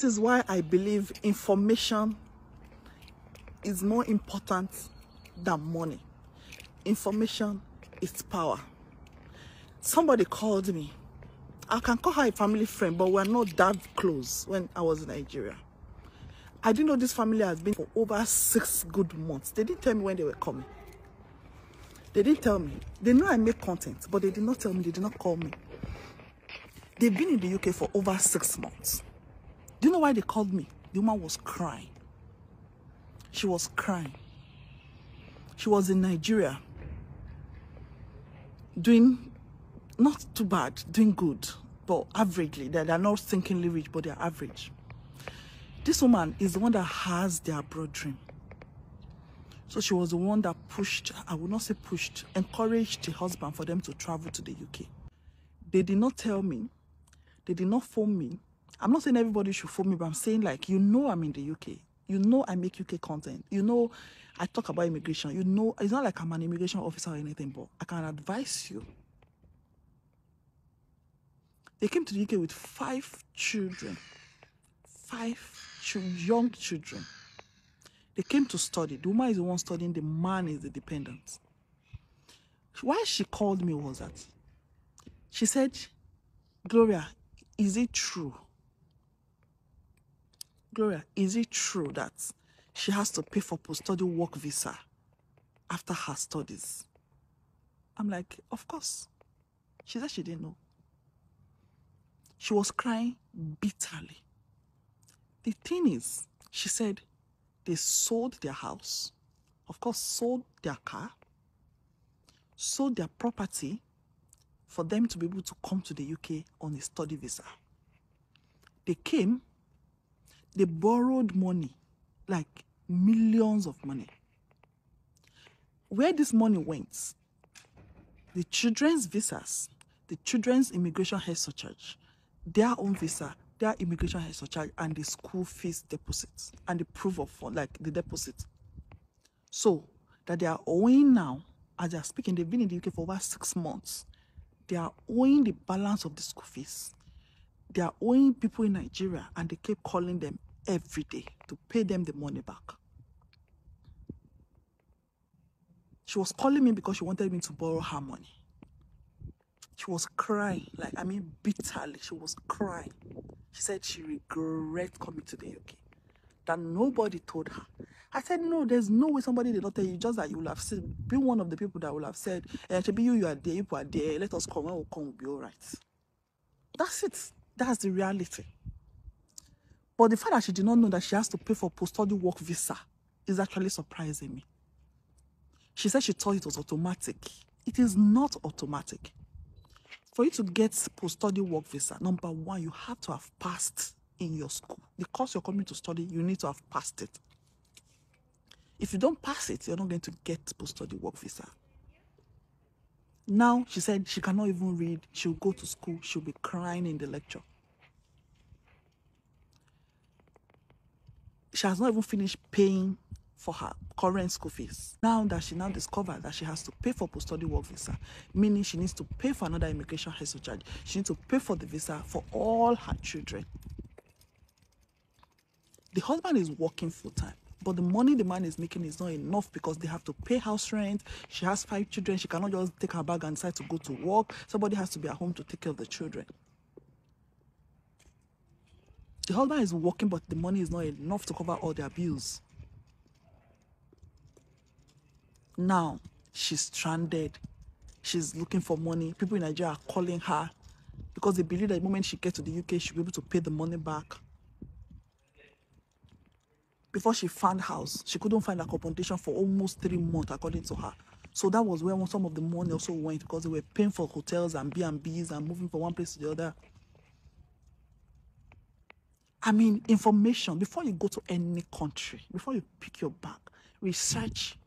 This is why I believe information is more important than money. Information is power. Somebody called me. I can call her a family friend, but we're not that close when I was in Nigeria. I didn't know this family has been for over six good months. They didn't tell me when they were coming. They didn't tell me. They know I make content, but they did not tell me. They did not call me. They've been in the UK for over six months. Do you know why they called me? The woman was crying. She was crying. She was in Nigeria doing not too bad, doing good, but averagely. They're, they're not thinkingly rich, but they're average. This woman is the one that has their broad dream. So she was the one that pushed, I would not say pushed, encouraged the husband for them to travel to the UK. They did not tell me, they did not phone me. I'm not saying everybody should phone me, but I'm saying like, you know I'm in the UK. You know I make UK content. You know I talk about immigration. You know, it's not like I'm an immigration officer or anything, but I can advise you. They came to the UK with five children. Five young children. They came to study. The woman is the one studying, the man is the dependent. Why she called me was that she said, Gloria, is it true? Gloria, is it true that she has to pay for post-study work visa after her studies? I'm like, of course. She said she didn't know. She was crying bitterly. The thing is, she said they sold their house, of course, sold their car, sold their property for them to be able to come to the UK on a study visa. They came, they borrowed money, like millions of money. Where this money went, the children's visas, the children's immigration health surcharge, their own visa, their immigration health surcharge and the school fees deposits and the proof of like the deposit. So that they are owing now, as they are speaking, they've been in the UK for over six months. They are owing the balance of the school fees. They are owing people in Nigeria and they keep calling them every day to pay them the money back. She was calling me because she wanted me to borrow her money. She was crying, like, I mean, bitterly. She was crying. She said she regrets coming to the UK. That nobody told her. I said, no, there's no way somebody did not tell you. Just that you will have said, be one of the people that will have said, eh, be you, you are there, you are there. Let us come. We come, we'll be all right. That's it. That's the reality. But the fact that she did not know that she has to pay for post-study work visa is actually surprising me. She said she thought it was automatic. It is not automatic for you to get post-study work visa, number one, you have to have passed in your school. The course you're coming to study, you need to have passed it. If you don't pass it, you're not going to get post-study work visa. Now, she said she cannot even read. She'll go to school. She'll be crying in the lecture. She has not even finished paying for her current school fees. Now that she now discovered that she has to pay for post-study work visa, meaning she needs to pay for another immigration health charge. She needs to pay for the visa for all her children. The husband is working full-time, but the money the man is making is not enough because they have to pay house rent. She has five children. She cannot just take her bag and decide to go to work. Somebody has to be at home to take care of the children. The husband is working, but the money is not enough to cover all their bills. Now she's stranded. She's looking for money. People in Nigeria are calling her because they believe that the moment she gets to the UK, she'll be able to pay the money back. Before she found house, she couldn't find a accommodation for almost three months, according to her. So that was where some of the money also went because they were paying for hotels and B&Bs and moving from one place to the other. I mean, information, before you go to any country, before you pick your bag, research